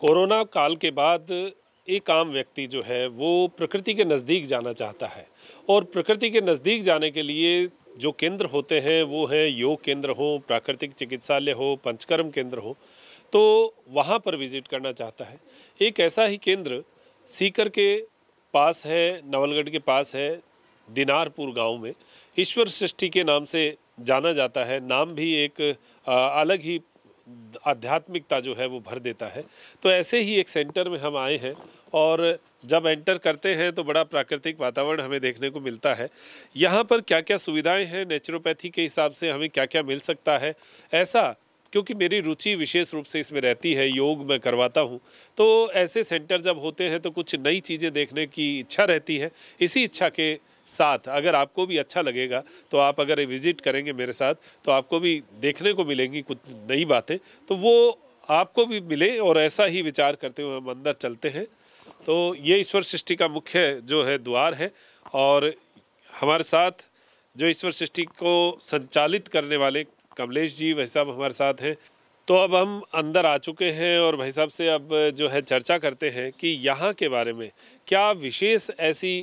Corona काल के बाद एक आम व्यक्ति जो है, वो प्रकृति के नज़दीक जाना चाहता है। और प्रकृति के नज़दीक जाने के लिए जो केंद्र होते हैं, वो हैं योग केंद्र हो, प्राकृतिक चिकित्सालय हो, पंचकर्म केंद्र हो तो वहाँ पर विज़िट करना चाहता है। एक ऐसा ही केंद्र सीकर के पास है, नवलगढ़ के पास है, दिनारपुर गाँव में। ईश्वर सृष्टि के नाम से जाना जाता है। नाम भी एक अलग ही आध्यात्मिकता जो है वो भर देता है। तो ऐसे ही एक सेंटर में हम आए हैं और जब एंटर करते हैं तो बड़ा प्राकृतिक वातावरण हमें देखने को मिलता है। यहाँ पर क्या क्या सुविधाएँ हैं? नेचुरोपैथी के हिसाब से हमें क्या क्या मिल सकता है? ऐसा, क्योंकि मेरी रुचि विशेष रूप से इसमें रहती है, योग मैं करवाता हूँ। तो ऐसे सेंटर जब होते हैं तो कुछ नई चीज़ें देखने की इच्छा रहती है। इसी इच्छा के साथ। अगर आपको भी अच्छा लगेगा तो आप अगर विज़िट करेंगे मेरे साथ तो आपको भी देखने को मिलेंगी कुछ नई बातें। तो वो आपको भी मिले और ऐसा ही विचार करते हुए हम अंदर चलते हैं। तो ये ईश्वर सृष्टि का मुख्य जो है द्वार है और हमारे साथ जो ईश्वर सृष्टि को संचालित करने वाले कमलेश जी भाई साहब हमारे साथ हैं। तो अब हम अंदर आ चुके हैं और भाई साहब से अब जो है चर्चा करते हैं कि यहाँ के बारे में क्या विशेष ऐसी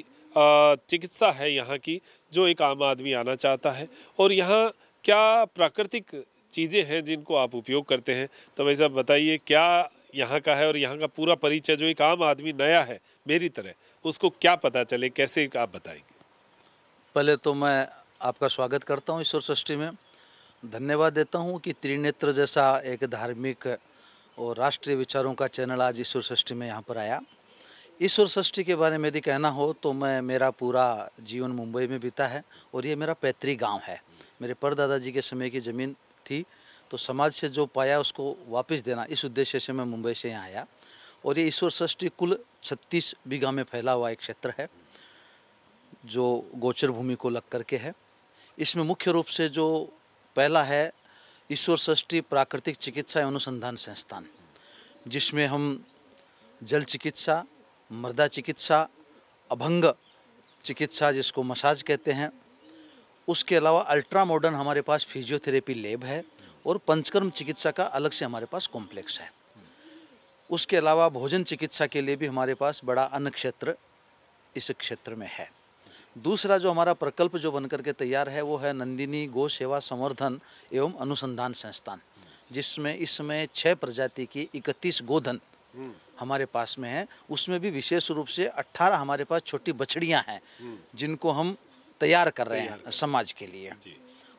चिकित्सा है यहाँ की, जो एक आम आदमी आना चाहता है। और यहाँ क्या प्राकृतिक चीज़ें हैं जिनको आप उपयोग करते हैं? तो भाई साहब बताइए, क्या यहाँ का है और यहाँ का पूरा परिचय जो एक आम आदमी नया है, मेरी तरह, उसको क्या पता चले, कैसे आप बताएँगे? पहले तो मैं आपका स्वागत करता हूँ ईश्वर सृष्टि में। धन्यवाद देता हूँ कि त्रिनेत्र जैसा एक धार्मिक और राष्ट्रीय विचारों का चैनल आज ईश्वर सृष्टि में यहाँ पर आया। ईश्वर सृष्टि के बारे में यदि कहना हो तो मैं, मेरा पूरा जीवन मुंबई में बीता है और ये मेरा पैतृक गाँव है। मेरे परदादा जी के समय की ज़मीन थी तो समाज से जो पाया उसको वापस देना, इस उद्देश्य से मैं मुंबई से यहाँ आया। और ये ईश्वर सृष्टि कुल छत्तीस बीघा में फैला हुआ एक क्षेत्र है, जो गोचर भूमि को लग करके है। इसमें मुख्य रूप से जो पहला है, ईश्वर सृष्टि प्राकृतिक चिकित्सा अनुसंधान संस्थान, जिसमें हम जल चिकित्सा मृदा चिकित्सा, अभंग चिकित्सा जिसको मसाज कहते हैं। उसके अलावा अल्ट्रा मॉडर्न हमारे पास फिजियोथेरेपी लेब है और पंचकर्म चिकित्सा का अलग से हमारे पास कॉम्प्लेक्स है। उसके अलावा भोजन चिकित्सा के लिए भी हमारे पास बड़ा अन्न क्षेत्र इस क्षेत्र में है। दूसरा जो हमारा प्रकल्प जो बनकर के तैयार है वो है नंदिनी गो सेवा संवर्धन एवं अनुसंधान संस्थान, जिसमें इसमें छः प्रजाति की इकतीस गोधन हमारे पास में है। उसमें भी विशेष रूप से 18 हमारे पास छोटी बछड़ियाँ हैं जिनको हम तैयार कर रहे हैं समाज के लिए।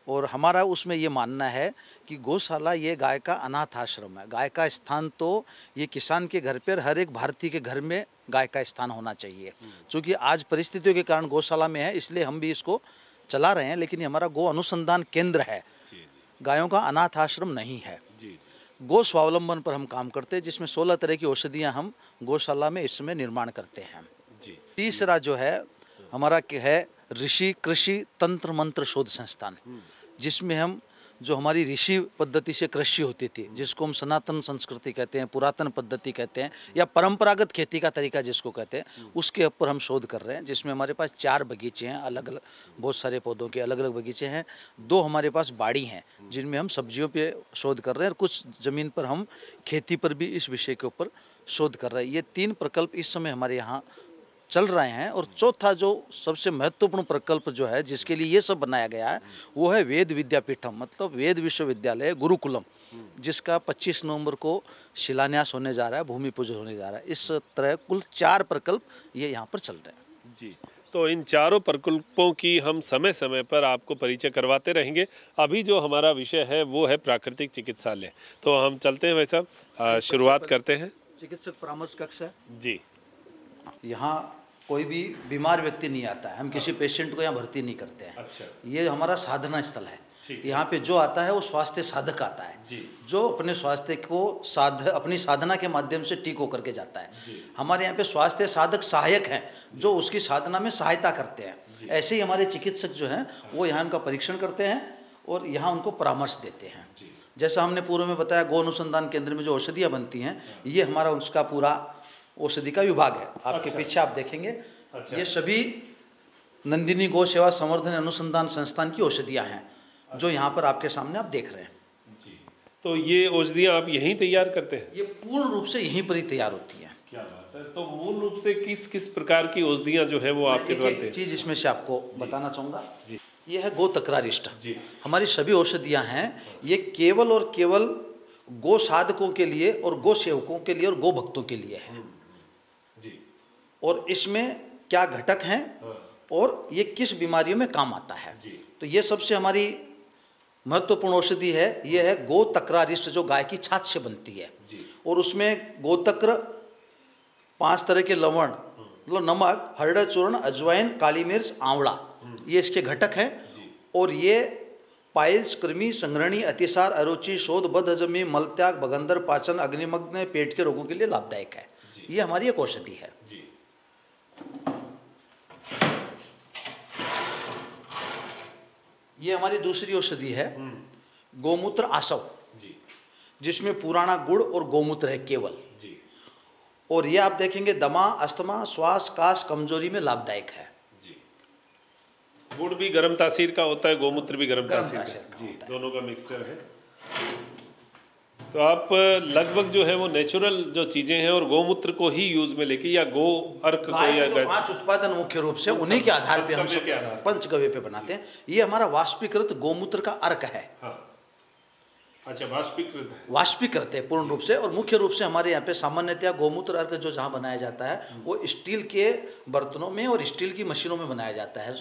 और हमारा उसमें ये मानना है कि गौशाला ये गाय का अनाथ आश्रम है। गाय का स्थान तो ये किसान के घर पर हर एक भारतीय के घर में गाय का स्थान होना चाहिए। क्योंकि आज परिस्थितियों के कारण गौशाला में है इसलिए हम भी इसको चला रहे हैं लेकिन ये हमारा गौ अनुसंधान केंद्र है। गायों का अनाथ आश्रम नहीं है। गो स्वावलंबन पर हम काम करते हैं जिसमें सोलह तरह की औषधियाँ हम गौशाला में इसमें निर्माण करते हैं। जी। तीसरा जो है हमारा है ऋषि कृषि तंत्र मंत्र शोध संस्थान जिसमें हम जो हमारी ऋषि पद्धति से कृषि होती थी जिसको हम सनातन संस्कृति कहते हैं पुरातन पद्धति कहते हैं या परंपरागत खेती का तरीका जिसको कहते हैं उसके ऊपर हम शोध कर रहे हैं जिसमें हमारे पास चार बगीचे हैं अलग अलग बहुत सारे पौधों के अलग अलग बगीचे हैं दो हमारे पास बाड़ी हैं जिनमें हम सब्जियों पर शोध कर रहे हैं और कुछ ज़मीन पर हम खेती पर भी इस विषय के ऊपर शोध कर रहे हैं। ये तीन प्रकल्प इस समय हमारे यहाँ चल रहे हैं और चौथा जो सबसे महत्वपूर्ण प्रकल्प जो है जिसके लिए ये सब बनाया गया है वो है वेद विद्यापीठम मतलब वेद विश्वविद्यालय गुरुकुलम जिसका 25 नवंबर को शिलान्यास होने जा रहा है भूमि पूजन होने जा रहा है। इस तरह कुल चार प्रकल्प ये यहाँ पर चल रहे हैं। जी तो इन चारों प्रकल्पों की हम समय समय पर आपको परिचय करवाते रहेंगे। अभी जो हमारा विषय है वो है प्राकृतिक चिकित्सालय। तो हम चलते हैं वैसा शुरुआत करते हैं। चिकित्सक परामर्श कक्ष है। जी। यहाँ कोई भी बीमार व्यक्ति नहीं आता है। हम किसी पेशेंट को यहाँ भर्ती नहीं करते हैं। अच्छा। ये हमारा साधना स्थल है। यहाँ पे जो आता है वो स्वास्थ्य साधक आता है। जी। जो अपने स्वास्थ्य को साध अपनी साधना के माध्यम से ठीक होकर के जाता है। हमारे यहाँ पे स्वास्थ्य साधक सहायक हैं जो। उसकी साधना में सहायता करते हैं। ऐसे ही हमारे चिकित्सक जो हैं वो यहाँ उनका परीक्षण करते हैं और यहाँ उनको परामर्श देते हैं। जैसा हमने पूर्व में बताया गौ अनुसंधान केंद्र में जो औषधियाँ बनती हैं। ये हमारा उसका पूरा औषधि का विभाग है। आपके अच्छा। पीछे आप देखेंगे अच्छा। ये सभी नंदिनी गौ सेवा संवर्धन अनुसंधान संस्थान की औषधियाँ हैं जो यहाँ पर आपके सामने आप देख रहे हैं। तो ये औषधियाँ आप यहीं तैयार करते हैं? ये पूर्ण रूप से यहीं पर ही तैयार होती है। क्या बात है। तो मूल रूप से किस किस प्रकार की औषधियाँ जो है वो आपके द्वारा चीज़ इसमें से आपको बताना चाहूँगा। जी। ये है गो तकरारिष्ट। जी। हमारी सभी औषधियाँ हैं ये केवल और केवल गो साधकों के लिए और गो सेवकों के लिए और गो भक्तों के लिए है। जी और इसमें क्या घटक हैं हाँ। और ये किस बीमारियों में काम आता है। जी। तो ये सबसे हमारी महत्वपूर्ण औषधि है ये है गो तकरारिष्ट जो गाय की छाछ से बनती है। जी। और उसमें गोतक्र पाँच तरह के लवण मतलब नमक हरड़ चूर्ण अजवाइन काली मिर्च आंवला ये इसके घटक हैं। और ये पाइल्स कृमि संग्रहणी अतिसार अरुचि शोध बद हजमी मलत्याग भगंदर पाचन अग्निमग्न पेट के रोगों के लिए लाभदायक है। ये हमारी एक औषधि है। ये हमारी दूसरी औषधि है गोमूत्र आसव। जी। जिसमें पुराना गुड़ और गोमूत्र है केवल। जी। और ये आप देखेंगे दमा अस्थमा श्वास काश कमज़ोरी में लाभदायक है। जी। गुड़ भी गर्म तासीर का होता है गोमूत्र भी गर्म गर्म तासीर तासीर का का जी है। दोनों का मिक्सचर है। तो आप लगभग जो है वो नेचुरल जो चीज़ें हैं और गोमूत्र को ही यूज़ में लेके या गो अर्क को या पाँच उत्पादन मुख्य रूप से उन्हीं के आधार पे हम सब। पंचगव्य पे बनाते हैं। ये हमारा वाष्पीकृत गोमूत्र का अर्क है। हाँ। अच्छा वाष्पीकृत है। वाष्पीकृत हैं पूर्ण रूप से। और मुख्य रूप से हमारे यहाँ पे सामान्यतया गोमूत्र अर्क जो जहाँ बनाया जाता है वो स्टील के बर्तनों में और स्टील की मशीनों में बनाया जाता है।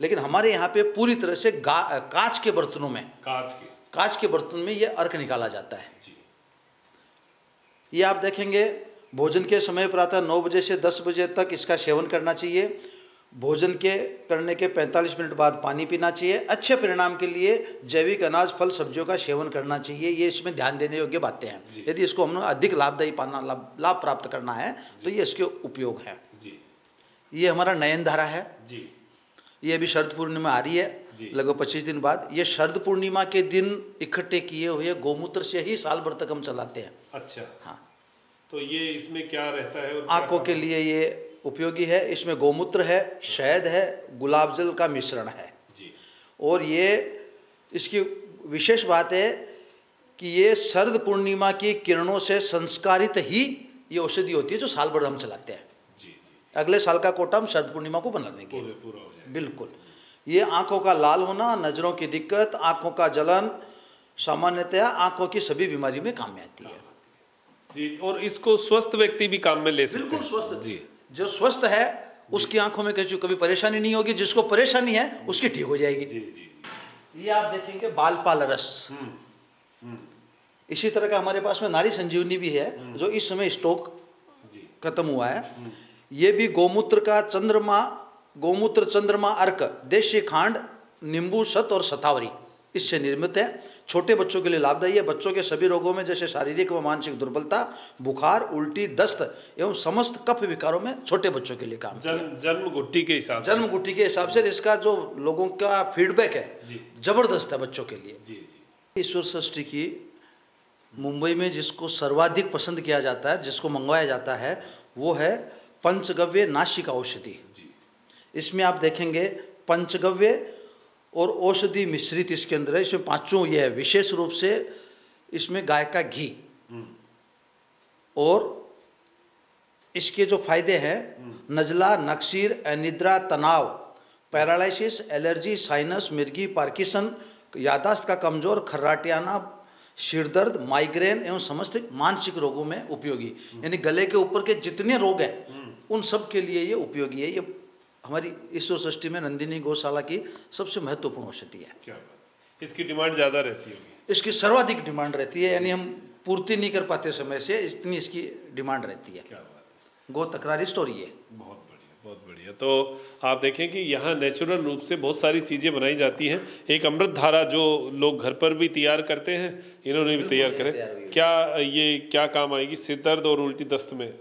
लेकिन हमारे यहाँ पे पूरी तरह से कांच के बर्तनों में कांच के। कांच के बर्तन में ये अर्क निकाला जाता है। ये आप देखेंगे भोजन के समय प्रातः नौ बजे से दस बजे तक इसका सेवन करना चाहिए। भोजन के करने के 45 मिनट बाद पानी पीना चाहिए। अच्छे परिणाम के लिए जैविक अनाज फल सब्जियों का सेवन करना चाहिए। ये इसमें ध्यान देने योग्य बातें हैं। यदि इसको हम अधिक लाभदायी पाना लाभ लाभ प्राप्त करना है तो ये इसके उपयोग हैं। ये हमारा नयन धारा है। जी। ये अभी शरद पूर्णिमा आ रही है लगभग पच्चीस दिन बाद। ये शरद पूर्णिमा के दिन इकट्ठे किए हुए गोमूत्र से ही साल भर तक हम चलाते हैं। अच्छा। हाँ। तो ये इसमें क्या रहता है आँखों के लिए ये उपयोगी है। इसमें गोमूत्र है शहद है गुलाब जल का मिश्रण है। जी। और ये इसकी विशेष बात है कि ये शरद पूर्णिमा की किरणों से संस्कारित ही ये औषधि होती है जो साल भर हम चलाते हैं। अगले साल का कोटा हम शरद पूर्णिमा को बनाने के बिल्कुल। ये आँखों का लाल होना नज़रों की दिक्कत आँखों का जलन सामान्यतया आँखों की सभी बीमारी में काम में आती है। जी और इसको स्वस्थ व्यक्ति भी काम में ले सकते बिल्कुल स्वस्थ। जी। जो स्वस्थ है उसकी आँखों में कभी कभी परेशानी नहीं होगी जिसको परेशानी है उसकी ठीक हो जाएगी। जी जी। ये आप देखेंगे बालपाल रस। हम्म हम्म। इसी तरह का हमारे पास में नारी संजीवनी भी है जो इस समय स्टोक खत्म हुआ है। ये भी गोमूत्र का चंद्रमा गोमूत्र चंद्रमा अर्क देशी खांड नींबू सत और सतावरी। इससे निर्मित है। छोटे बच्चों के लिए लाभदायी है। बच्चों के सभी रोगों में जैसे शारीरिक व मानसिक दुर्बलता बुखार उल्टी दस्त एवं समस्त कफ विकारों में छोटे बच्चों के लिए काम। जन्म जन्म घुट्टी के हिसाब से। जन्म गुट्टी के हिसाब से इसका जो लोगों का फीडबैक है ज़बरदस्त है बच्चों के लिए। ईश्वर सृष्टि की मुंबई में जिसको सर्वाधिक पसंद किया जाता है जिसको मंगवाया जाता है वो है पंचगव्य नासिका औषधि। इसमें आप देखेंगे पंचगव्य और औषधि मिश्रित इसके अंदर है। इसमें पाँचों ये है। विशेष रूप से इसमें गाय का घी और इसके जो फ़ायदे हैं नजला नक्सीर अनिद्रा तनाव पैरालिसिस एलर्जी साइनस मिर्गी पार्किसन यादाश्त का कमज़ोर खर्राटियाना सिर दर्द माइग्रेन एवं समस्त मानसिक रोगों में उपयोगी। यानी गले के ऊपर के जितने रोग हैं उन सब के लिए ये उपयोगी है। ये हमारी ईश्वर सृष्टि में नंदिनी गौशाला की सबसे महत्वपूर्ण औषधि है। क्या इसकी डिमांड ज़्यादा रहती होगी। इसकी सर्वाधिक डिमांड रहती है यानी हम पूर्ति नहीं कर पाते समय से इतनी इसकी डिमांड रहती है। क्या बात। गो तकरारी स्टोरी है बहुत बहुत बढ़िया। तो आप देखें कि यहाँ नेचुरल रूप से बहुत सारी चीज़ें बनाई जाती हैं। एक अमृत धारा जो लोग घर पर भी तैयार करते हैं इन्होंने भी तैयार करें। क्या ये क्या काम आएगी सिर दर्द और उल्टी दस्त में?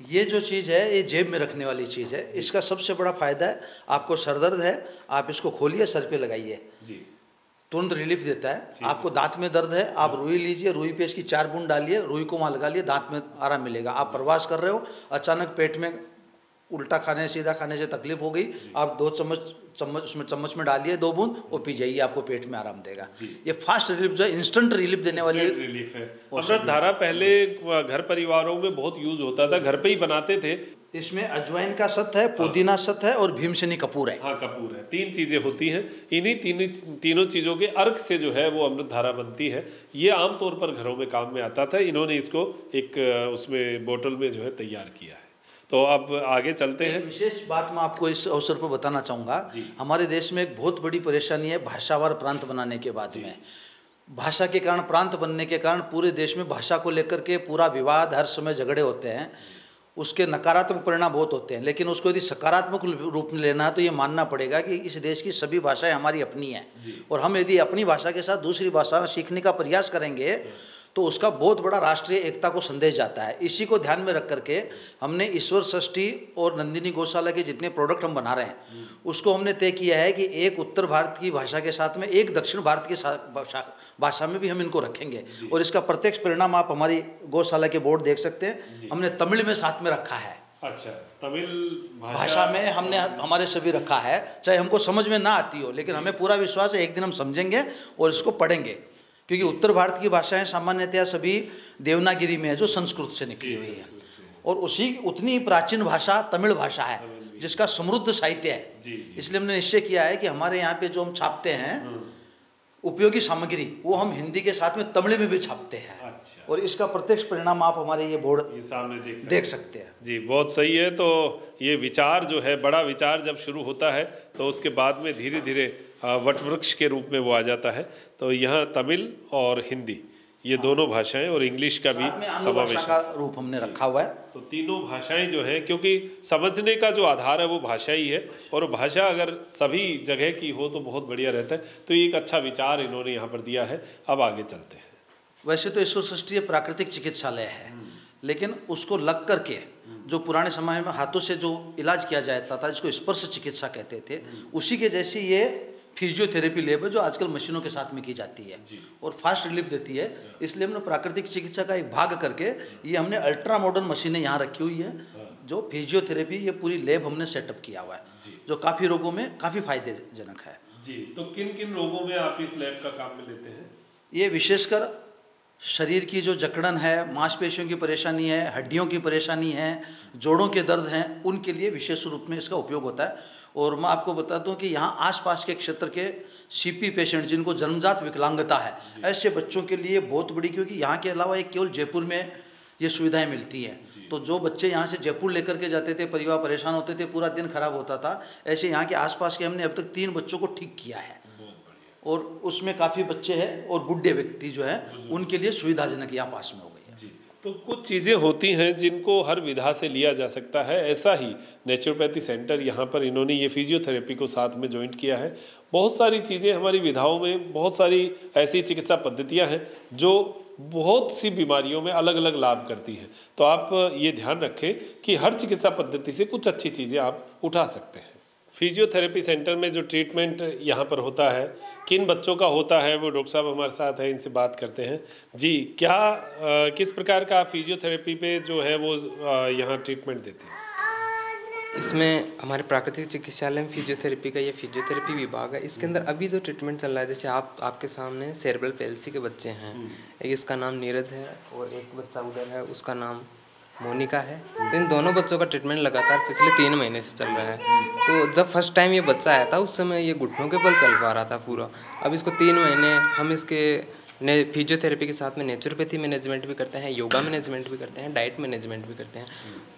ये जो चीज़ है ये जेब में रखने वाली चीज़ है। इसका सबसे बड़ा फ़ायदा है आपको सर दर्द है आप इसको खोलिए सर पे लगाइए। जी। तुरंत रिलीफ देता है। आपको दांत में दर्द है आप रुई लीजिए रुई पे इसकी चार बूंद डालिए रुई को वहाँ लगा लिए दांत में आराम मिलेगा। आप प्रवास कर रहे हो अचानक पेट में उल्टा खाने सीधा खाने से तकलीफ़ हो गई। आप दो चम्मच चम्मच उसमें चम्मच में डालिए दो बूंद और पी जाइए आपको पेट में आराम देगा। ये फास्ट रिलीफ जो है इंस्टेंट रिलीफ देने वाली रिलीफ है। अमृत धारा पहले घर परिवारों में बहुत यूज़ होता था घर पे ही बनाते थे। इसमें अजवाइन का सत है पुदीना सत है और भीमसेनी कपूर है। हाँ कपूर है। तीन चीज़ें होती हैं। इन्हीं तीन तीनों चीज़ों के अर्क से जो है वो अमृत धारा बनती है। ये आमतौर पर घरों में काम में आता था। इन्होंने इसको एक उसमें बोतल में जो है तैयार किया है। तो अब आगे चलते हैं। विशेष बात मैं आपको इस अवसर पर बताना चाहूँगा। हमारे देश में एक बहुत बड़ी परेशानी है भाषावार प्रांत बनाने के बाद में। भाषा के कारण प्रांत बनने के कारण पूरे देश में भाषा को लेकर के पूरा विवाद हर समय झगड़े होते हैं। उसके नकारात्मक परिणाम बहुत होते हैं लेकिन उसको यदि सकारात्मक रूप में लेना है तो ये मानना पड़ेगा कि इस देश की सभी भाषाएँ हमारी अपनी हैं। और हम यदि अपनी भाषा के साथ दूसरी भाषा सीखने का प्रयास करेंगे तो उसका बहुत बड़ा राष्ट्रीय एकता को संदेश जाता है। इसी को ध्यान में रख करके हमने ईश्वर षष्ठी और नंदिनी गौशाला के जितने प्रोडक्ट हम बना रहे हैं उसको हमने तय किया है कि एक उत्तर भारत की भाषा के साथ में एक दक्षिण भारत की भाषा में भी हम इनको रखेंगे। और इसका प्रत्यक्ष परिणाम आप हमारी गौशाला के बोर्ड देख सकते हैं। हमने तमिल में साथ में रखा है। अच्छा तमिल भाषा, भाषा में हमने हमारे सभी रखा है। चाहे हमको समझ में ना आती हो लेकिन हमें पूरा विश्वास है एक दिन हम समझेंगे और इसको पढ़ेंगे। क्योंकि उत्तर भारत की भाषाएँ सामान्यतया सभी देवनागिरी में है जो संस्कृत से निकली हुई है। और उसी उतनी प्राचीन भाषा तमिल भाषा है जिसका समृद्ध साहित्य है। इसलिए हमने निश्चय किया है कि हमारे यहाँ पे जो हम छापते हैं हाँ। उपयोगी सामग्री वो हम हिंदी के साथ में तमिल में भी छापते हैं। अच्छा। और इसका प्रत्यक्ष परिणाम आप हमारे ये बोर्ड ये सामने देख सकते, देख सकते हैं। जी बहुत सही है। तो ये विचार जो है बड़ा विचार जब शुरू होता है तो उसके बाद में धीरे धीरे वटवृक्ष के रूप में वो आ जाता है। तो यहाँ तमिल और हिंदी ये दोनों भाषाएँ और इंग्लिश का भी समावेश का रूप हमने रखा हुआ है। तो तीनों भाषाएँ जो हैं क्योंकि समझने का जो आधार है वो भाषा ही है और भाषा अगर सभी जगह की हो तो बहुत बढ़िया रहता है। तो ये एक अच्छा विचार इन्होंने यहाँ पर दिया है। अब आगे चलते हैं। वैसे तो ईश्वर सृष्टि प्राकृतिक चिकित्सालय है लेकिन उसको लग करके जो पुराने समय में हाथों से जो इलाज किया जाता था जिसको स्पर्श चिकित्सा कहते थे उसी के जैसी ये फिजियोथेरेपी लेब है जो आजकल मशीनों के साथ में की जाती है और फास्ट रिलीफ देती है। इसलिए हमने प्राकृतिक चिकित्सा का एक भाग करके ये हमने अल्ट्रा मॉडर्न मशीनें यहाँ रखी हुई है हाँ। जो फिजियोथेरेपी ये पूरी लेब हमने सेटअप किया हुआ है जो। काफ़ी रोगों में काफ़ी फायदेजनक है। जी तो किन किन रोगों में आप इस लैब का काम में लेते हैं? ये विशेषकर शरीर की जो जकड़न है मांसपेशियों की परेशानी है हड्डियों की परेशानी है जोड़ों के दर्द हैं उनके लिए विशेष रूप में इसका उपयोग होता है। और मैं आपको बताता हूँ कि यहाँ आसपास के क्षेत्र के सीपी पेशेंट जिनको जन्मजात विकलांगता है ऐसे बच्चों के लिए बहुत बड़ी क्योंकि यहाँ के अलावा एक केवल जयपुर में ये सुविधाएँ मिलती हैं। तो जो बच्चे यहाँ से जयपुर लेकर के जाते थे परिवार परेशान होते थे पूरा दिन खराब होता था ऐसे यहाँ के आसपास के हमने अब तक तीन बच्चों को ठीक किया है। और उसमें काफ़ी बच्चे हैं और बुढ़े व्यक्ति जो है उनके लिए सुविधाजनक यहाँ पास में हो गई तो कुछ चीज़ें होती हैं जिनको हर विधा से लिया जा सकता है। ऐसा ही नेचुरोपैथी सेंटर यहाँ पर इन्होंने ये फिजियोथेरेपी को साथ में ज्वाइंट किया है। बहुत सारी चीज़ें हमारी विधाओं में, बहुत सारी ऐसी चिकित्सा पद्धतियाँ हैं जो बहुत सी बीमारियों में अलग अलग लाभ करती हैं। तो आप ये ध्यान रखें कि हर चिकित्सा पद्धति से कुछ अच्छी चीज़ें आप उठा सकते हैं। फिजियोथेरेपी सेंटर में जो ट्रीटमेंट यहाँ पर होता है किन बच्चों का होता है वो डॉक्टर साहब हमारे साथ हैं इनसे बात करते हैं। जी क्या आ, किस प्रकार का फिजियोथेरेपी पे जो है वो यहाँ ट्रीटमेंट देते हैं? इसमें हमारे प्राकृतिक चिकित्सालय में फिजियोथेरेपी का ये फिजियोथेरेपी विभाग है इसके अंदर अभी जो ट्रीटमेंट चल रहा है जैसे आप आपके सामने सेरेब्रल पेल्सी के बच्चे हैं। हम्म। एक इसका नाम नीरज है और एक बच्चा उधर है उसका नाम मोनिका है। तो इन दोनों बच्चों का ट्रीटमेंट लगातार पिछले तीन महीने से चल रहा है। तो जब फ़र्स्ट टाइम ये बच्चा आया था, उस समय ये घुटनों के बल चल पा रहा था पूरा। अब इसको तीन महीने हम इसके ने फिजियोथेरेपी के साथ में नेचुरोपैथी मैनेजमेंट भी करते हैं योगा मैनेजमेंट भी करते हैं डाइट मैनेजमेंट भी करते हैं।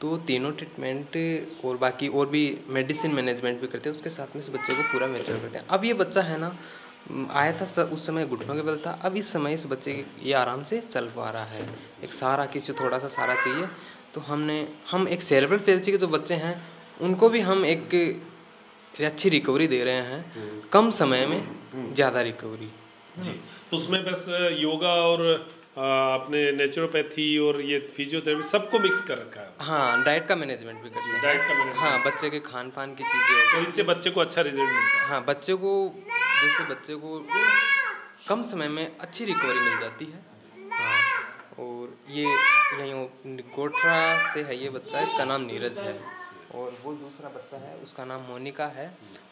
तो तीनों ट्रीटमेंट और बाकी और भी मेडिसिन मैनेजमेंट भी करते हैं, उसके साथ में इस बच्चे को पूरा मेच्योर करते हैं। अब ये बच्चा है ना आया था उस समय घुटनों के बल था। अब इस समय इस बच्चे ये आराम से चल पा रहा है। एक सहारा किसी थोड़ा सा सहारा चाहिए। तो हमने हम एक सेरेब्रल पेल्सी के जो बच्चे हैं उनको भी हम एक अच्छी रिकवरी दे रहे हैं। हम्म। कम समय में हम्म। ज़्यादा रिकवरी जी। तो उसमें बस योगा और अपने नेचुरोपैथी और ये फिजियोथेरेपी सबको मिक्स कर रखा है। हाँ डाइट का मैनेजमेंट भी करते हैं। डाइट का मैनेजमेंट हाँ बच्चे के खान पान की चीज़ें तो इससे बच्चे को अच्छा रिज़ल्ट मिलता है। हाँ बच्चे को जैसे बच्चे को कम समय में अच्छी रिकवरी मिल जाती है। हाँ और ये यहीं गोटरा से है ये बच्चा इसका नाम नीरज है। और वो दूसरा बच्चा है उसका नाम मोनिका है।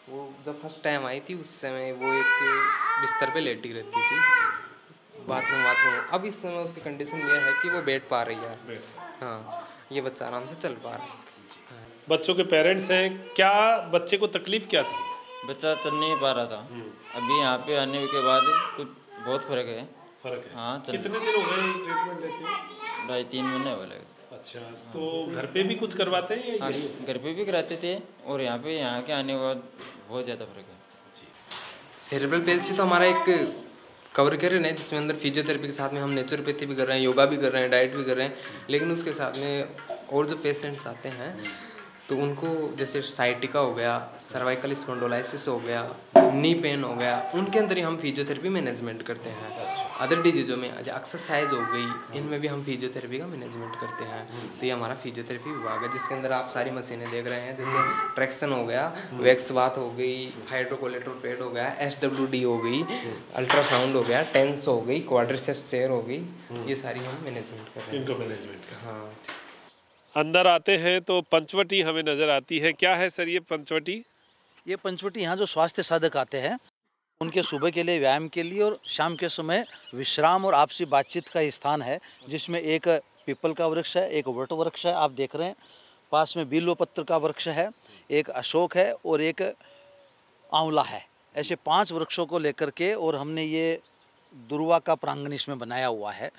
वो जब फ़र्स्ट टाइम आई थी उस समय वो एक बिस्तर पे लेटी रहती थी। बाथरूम वाथरूम अब इस समय उसकी कंडीशन ये है कि वो बैठ पा रही है। हाँ। ये बच्चा आराम से चल पा रहा है। बच्चों के पेरेंट्स हैं क्या बच्चे को तकलीफ़ क्या थी? बच्चा चल नहीं पा रहा था। अभी यहाँ पे आने के बाद कुछ बहुत फ़र्क है। फ़र्क है। हाँ चल। कितने दिन हो गए ट्रीटमेंट लेते? ढाई तीन महीने वाले अच्छा तो घर पे भी कुछ करवाते हैं या हाँ घर पे भी कराते थे और यहाँ पे यहाँ के आने के बाद बहुत ज़्यादा फ़र्क है। सेरेब्रल पेल्सी तो हमारा एक कवर कर रहे हैं जिसमें अंदर फिजियोथेरेपी के साथ में हम नेचुरोपैथी भी कर रहे हैं योगा भी कर रहे हैं डाइट भी कर रहे हैं, लेकिन उसके साथ में और जो पेशेंट्स आते हैं तो उनको जैसे साइटिका हो गया सर्वाइकल स्पॉन्डोलाइसिस हो गया नी पेन हो गया उनके अंदर ही हम फिजियोथेरेपी मैनेजमेंट करते हैं। अदर डिजीज़ों में एक्सरसाइज हो गई इनमें भी हम फिजियोथेरेपी का मैनेजमेंट करते हैं। तो ये हमारा फिजियोथेरेपी विभाग है जिसके अंदर आप सारी मशीनें देख रहे हैं जैसे ट्रैक्शन हो गया वैक्स बात हो गई हाइड्रोकोलेट्रोल पेड हो गया एस हो गई अल्ट्रासाउंड हो गया टेंस हो गई क्वाड्रिसेप्स शेयर हो गई ये सारी हम मैनेजमेंट कर रहे हैं। हाँ। अंदर आते हैं तो पंचवटी हमें नज़र आती है। क्या है सर ये पंचवटी? ये पंचवटी यहाँ जो स्वास्थ्य साधक आते हैं उनके सुबह के लिए व्यायाम के लिए और शाम के समय विश्राम और आपसी बातचीत का स्थान है जिसमें एक पीपल का वृक्ष है एक वट वृक्ष है आप देख रहे हैं। पास में बिल्व पत्र का वृक्ष है एक अशोक है और एक आंवला है। ऐसे पाँच वृक्षों को लेकर के और हमने ये दुर्वा का प्रांगण इसमें बनाया हुआ है।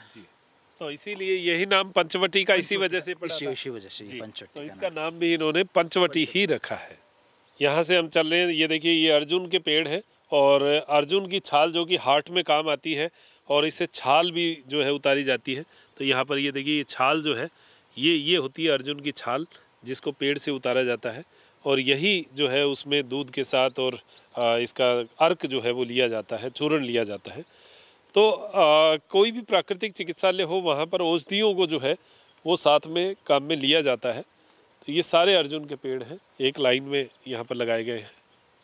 तो इसीलिए यही नाम पंचवटी का इसी वजह से पड़ा इसी इसी वजह से पंचवटी तो का इसका नाम। भी इन्होंने पंचवटी ही रखा है। यहाँ से हम चल रहे हैं ये देखिए ये अर्जुन के पेड़ हैं और अर्जुन की छाल जो कि हार्ट में काम आती है और इससे छाल भी जो है उतारी जाती है। तो यहाँ पर ये देखिए ये छाल जो है ये ये होती है अर्जुन की छाल जिसको पेड़ से उतारा जाता है और यही जो है उसमें दूध के साथ और इसका अर्क जो है वो लिया जाता है चूर्ण लिया जाता है। तो आ, कोई भी प्राकृतिक चिकित्सालय हो वहाँ पर औषधियों को जो है वो साथ में काम में लिया जाता है। तो ये सारे अर्जुन के पेड़ हैं एक लाइन में यहाँ पर लगाए गए हैं।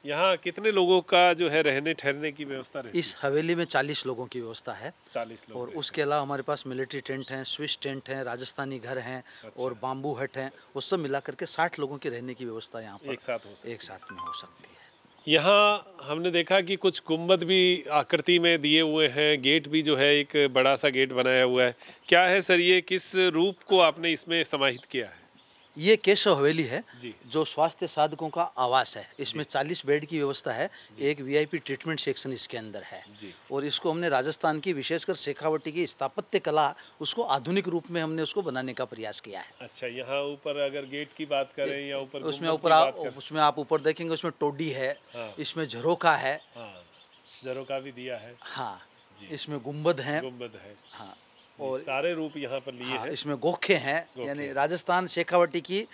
यहाँ कितने लोगों का जो है रहने ठहरने की व्यवस्था रहती इस हवेली में चालीस लोगों की व्यवस्था है। चालीस लोग और उसके अलावा हमारे पास मिलिट्री टेंट हैं स्विस टेंट हैं राजस्थानी घर हैं अच्छा। और बाम्बू हट हैं। वो सब मिला करके साठ लोगों की रहने की व्यवस्था यहाँ पर एक साथ हो सकती एक साथ में हो सकती है। यहाँ हमने देखा कि कुछ गुंबद भी आकृति में दिए हुए हैं, गेट भी जो है एक बड़ा सा गेट बनाया हुआ है। क्या है सर ये? किस रूप को आपने इसमें समाहित किया है? ये केशव हवेली है जो। स्वास्थ्य साधकों का आवास है। इसमें 40 बेड की व्यवस्था है एक वीआईपी ट्रीटमेंट सेक्शन इसके अंदर है। और इसको हमने राजस्थान की विशेषकर शेखावटी की स्थापत्य कला उसको आधुनिक रूप में हमने उसको बनाने का प्रयास किया है। अच्छा यहाँ ऊपर अगर गेट की बात करें या ऊपर उसमें ऊपर आप उसमें आप ऊपर देखेंगे उसमें टोडी है हाँ। इसमें झरोका है। हाँ झरोका भी दिया है। हाँ इसमें गुंबद हैं। गुंबद है। हाँ। और सारे रूप यहाँ पर लिए हाँ, हैं। इसमें गोखे हैं यानी राजस्थान शेखावटी की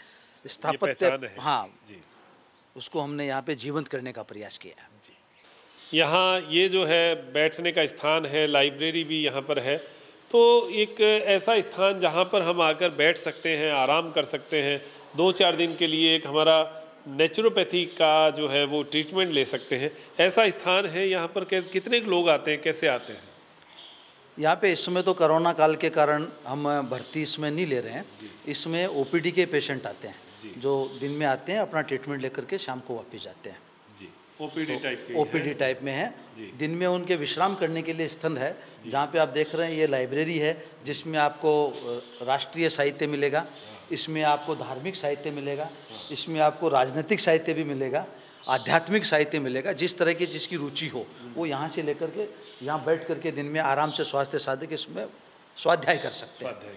स्थापत्य है। जी। उसको हमने यहाँ पे जीवंत करने का प्रयास किया है। यहाँ ये जो है बैठने का स्थान है लाइब्रेरी भी यहाँ पर है। तो एक ऐसा स्थान जहाँ पर हम आकर बैठ सकते हैं आराम कर सकते हैं। दो चार दिन के लिए एक हमारा नेचुरोपैथी का जो है वो ट्रीटमेंट ले सकते हैं। ऐसा स्थान है यहाँ पर कितने लोग आते हैं कैसे आते हैं? यहाँ पे इस समय तो कोरोना काल के कारण हम भर्ती इसमें नहीं ले रहे हैं। इसमें ओपीडी के पेशेंट आते हैं जो। दिन में आते हैं अपना ट्रीटमेंट लेकर के शाम को वापस जाते हैं। ओपीडी टाइप के ओपीडी टाइप में है। दिन में उनके विश्राम करने के लिए स्थल है जहाँ पे आप देख रहे हैं ये लाइब्रेरी है जिसमें आपको राष्ट्रीय साहित्य मिलेगा। इसमें आपको धार्मिक साहित्य मिलेगा। इसमें आपको राजनीतिक साहित्य भी मिलेगा। आध्यात्मिक साहित्य मिलेगा जिस तरह की जिसकी रुचि हो वो यहाँ से लेकर के यहाँ बैठ करके दिन में आराम से स्वास्थ्य साधक इसमें स्वाध्याय कर सकते हैं।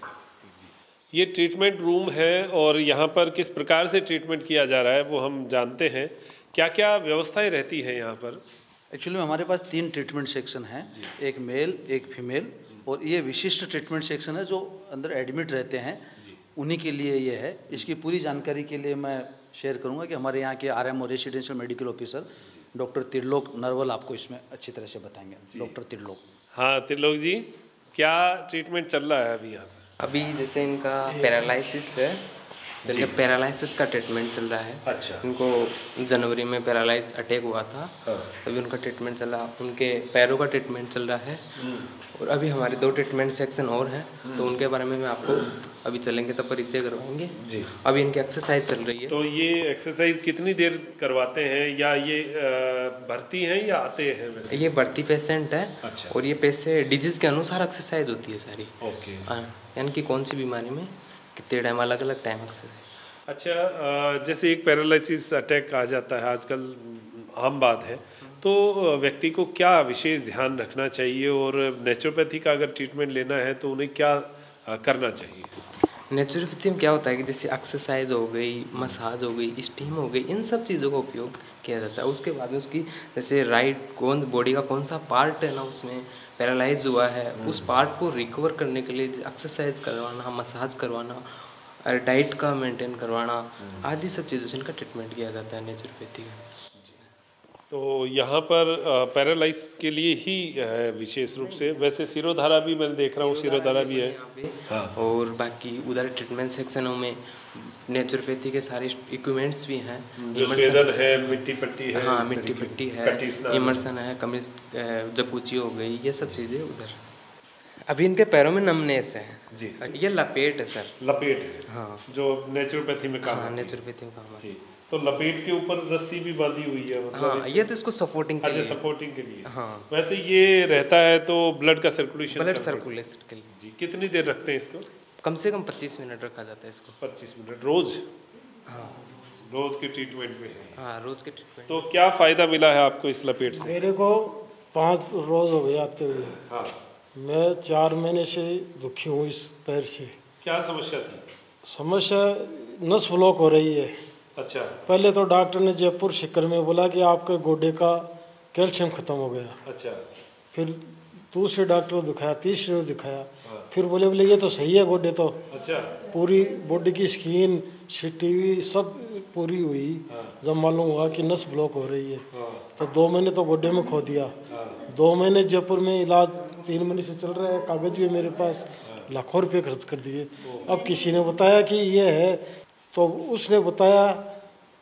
ये ट्रीटमेंट रूम है और यहाँ पर किस प्रकार से ट्रीटमेंट किया जा रहा है वो हम जानते हैं। क्या क्या व्यवस्थाएँ रहती हैं यहाँ पर? एक्चुअली में हमारे पास तीन ट्रीटमेंट सेक्शन हैं एक मेल एक फीमेल और ये विशिष्ट ट्रीटमेंट सेक्शन है जो अंदर एडमिट रहते हैं। उन्हीं के लिए ये है। इसकी पूरी जानकारी के लिए मैं शेयर करूँगा कि हमारे यहाँ के R M residential medical officer doctor Trilok Narwal आपको इसमें अच्छी तरह से बताएँगे। डॉक्टर त्रिलोक हाँ त्रिलोक जी क्या ट्रीटमेंट चल रहा है अभी यहाँ अभी जैसे इनका पैरालिसिस है जिनका पैरालिसिस का ट्रीटमेंट चल रहा है। अच्छा। उनको जनवरी में पैरालाइज अटैक हुआ था हाँ। अभी उनका ट्रीटमेंट चल रहा। उनके पैरों का ट्रीटमेंट चल रहा है। और अभी हमारे दो ट्रीटमेंट सेक्शन और हैं तो उनके बारे में मैं आपको अभी चलेंगे तब परिचय करवाएँगे। जी। अभी इनकी एक्सरसाइज चल रही है। तो ये एक्सरसाइज कितनी देर करवाते हैं या ये भर्ती हैं या आते हैं वैसे? ये भर्ती पेशेंट है अच्छा। और ये पेशेंट डिज़ीज़ के अनुसार एक्सरसाइज होती है सारी। ओके। हाँ, यानी कि कौन सी बीमारी में कितने टाइम अलग अलग टाइम एक्सरसाइज अच्छा जैसे एक पैरालिसिस अटैक आ जाता है आजकल आम बात है तो व्यक्ति को क्या विशेष ध्यान रखना चाहिए और नेचुरोपैथी का अगर ट्रीटमेंट लेना है तो उन्हें क्या करना चाहिए? नेचुरोपैथी में क्या होता है कि जैसे एक्सरसाइज हो गई मसाज हो गई स्टीम हो गई इन सब चीज़ों का उपयोग किया जाता है। उसके बाद में उसकी जैसे राइट कौन बॉडी का कौन सा पार्ट है ना उसमें पैरालाइज हुआ है उस पार्ट को रिकवर करने के लिए एक्सरसाइज करवाना मसाज करवाना डाइट का मेंटेन करवाना आदि सब चीज़ों से इनका ट्रीटमेंट किया जाता है नेचुरोपैथी का। तो यहाँ पर पैरालाइज के लिए ही है विशेष रूप से। वैसे सिरोधारा भी मैं देख रहा हूँ सिरोधारा भी है। हाँ। और बाकी उधर ट्रीटमेंट सेक्शनों में नेचुरोपैथी के सारे इक्विपमेंट्स भी हैं। इमर्सन है मिट्टी पट्टी है हाँ मिट्टी पट्टी है। इमर्सन है कमिज जकूची हो गई ये सब चीज़ें उधर। अभी इनके पैरों में नमनेस है। जी। ये लपेट है सर। लपेट है। हाँ। जो नेचुरोपैथी में काम हाँ है। नेचुरोपैथी में काम जी। तो लपेट के ऊपर रस्सी भी बांधी हुई है है मतलब हाँ ये तो इसको सपोर्टिंग के अच्छा लिए। सपोर्टिंग के लिए। हाँ। वैसे ये रहता है तो ब्लड का सर्कुलेशन ब्लड सर्कुलेशन के लिए। जी कितनी देर रखते हैं इसको? कम से कम पच्चीस मिनट रखा जाता है इसको। 25 मिनट। रोज? हाँ। रोज के ट्रीटमेंट में है। हाँ रोज के ट्रीटमेंट तो क्या फ़ायदा मिला है आपको इस लपेट से? मेरे को पाँच रोज हो गए आते हुए। हाँ। मैं चार महीने से दुखी हूँ इस पैर से। क्या समस्या थी? समस्या नस ब्लॉक हो रही है। अच्छा। पहले तो डॉक्टर ने जयपुर शिकर में बोला कि आपके गोडे का कैल्शियम खत्म हो गया। अच्छा। फिर दूसरे डॉक्टर को दिखाया तीसरे को दिखाया। फिर बोले बोले ये तो सही है गोडे तो। अच्छा। पूरी बॉडी की स्किन सीटीवी सब पूरी हुई। जब मालूम हुआ कि नस ब्लॉक हो रही है। हाँ। तो दो महीने तो गोडे में खो दिया। दो महीने जयपुर में इलाज तीन महीने से चल रहा है कागज़ भी मेरे पास लाखों रुपए खर्च कर दिए। अब किसी ने बताया कि ये है तो उसने बताया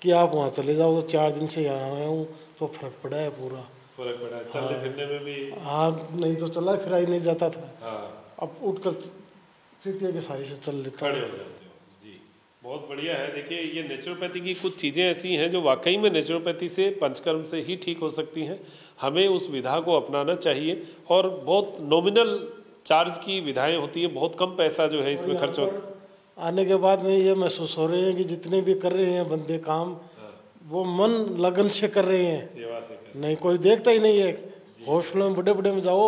कि आप वहाँ चले जाओ तो चार दिन से यहाँ आया हूँ तो फ़र्क पड़ा है पूरा। फ़र्क पड़ा है। चलने फिरने में भी? हाँ नहीं तो चला फिर ही नहीं जाता था। हाँ। अब उठकर सीटिया के सारी से चल लेता खड़े हो जाते हो। बहुत बढ़िया है। देखिए ये नेचुरोपैथी की कुछ चीज़ें ऐसी हैं जो वाकई में नेचुरोपैथी से पंचकर्म से ही ठीक हो सकती हैं। हमें उस विधा को अपनाना चाहिए और बहुत नॉमिनल चार्ज की विधाएँ होती है। बहुत कम पैसा जो है इसमें खर्च होता आने के बाद में ये महसूस हो रहे हैं कि जितने भी कर रहे हैं बंदे काम वो मन लगन से कर रहे हैं। नहीं कोई देखता ही नहीं है। हॉस्पिटल में बड़े बड़े में जाओ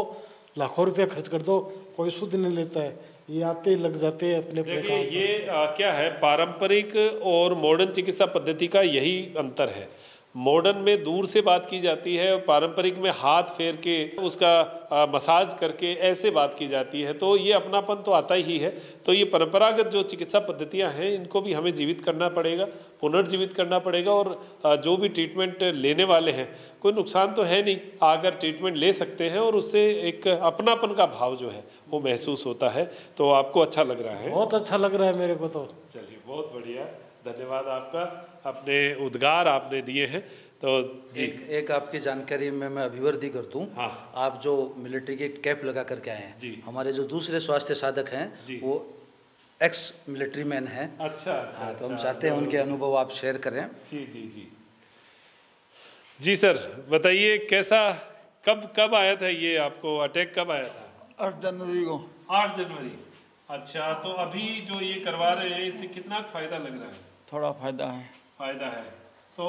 लाखों रुपया खर्च कर दो कोई सुध नहीं लेता है। ये आते ही लग जाते हैं अपने अपने देखिए ये आ, क्या है? पारंपरिक और मॉडर्न चिकित्सा पद्धति का यही अंतर है। मॉडर्न में दूर से बात की जाती है और पारंपरिक में हाथ फेर के उसका आ, मसाज करके ऐसे बात की जाती है। तो ये अपनापन तो आता ही है। तो ये परंपरागत जो चिकित्सा पद्धतियाँ हैं इनको भी हमें जीवित करना पड़ेगा पुनर्जीवित करना पड़ेगा और आ, जो भी ट्रीटमेंट लेने वाले हैं कोई नुकसान तो है नहीं। आकर ट्रीटमेंट ले सकते हैं और उससे एक अपनापन का भाव जो है वो महसूस होता है। तो आपको अच्छा लग रहा है। बहुत अच्छा लग रहा है मेरे को तो। चलिए बहुत बढ़िया। धन्यवाद आपका। अपने उद्गार आपने दिए हैं तो जी। एक एक आपकी जानकारी में मैं अभिवर्धि कर दूँ। हाँ। आप जो मिलिट्री के कैप लगा करके आए हैं जी। हमारे जो दूसरे स्वास्थ्य साधक हैं वो एक्स मिलिट्री मैन हैं। अच्छा अच्छा हाँ तो हम अच्छा, चाहते हैं उनके अनुभव आप शेयर करें। जी जी जी। जी सर बताइए कैसा कब कब आया था ये आपको? अटैक कब आया था? आठ जनवरी को। आठ जनवरी। अच्छा तो अभी जो ये करवा रहे हैं इससे कितना फ़ायदा लग रहा है? थोड़ा फ़ायदा है। फ़ायदा है। तो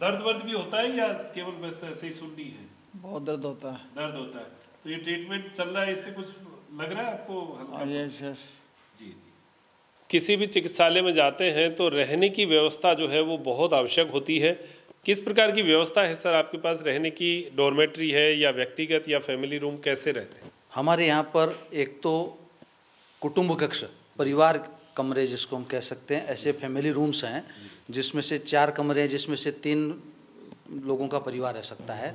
दर्द वर्द भी होता है या केवल बस ऐसे ही सुननी है? बहुत दर्द होता है। दर्द होता है। तो ये ट्रीटमेंट चल रहा है इससे कुछ लग रहा है आपको हाँ, यस यस। जी जी। किसी भी चिकित्सालय में जाते हैं तो रहने की व्यवस्था जो है वो बहुत आवश्यक होती है। किस प्रकार की व्यवस्था है सर आपके पास? रहने की डॉर्मेट्री है या व्यक्तिगत या फैमिली रूम कैसे रहते हैं? हमारे यहाँ पर एक तो कुटुंब कक्ष परिवार कमरे जिसको हम कह सकते हैं ऐसे फैमिली रूम्स हैं जिसमें से चार कमरे हैं जिसमें से तीन लोगों का परिवार रह सकता है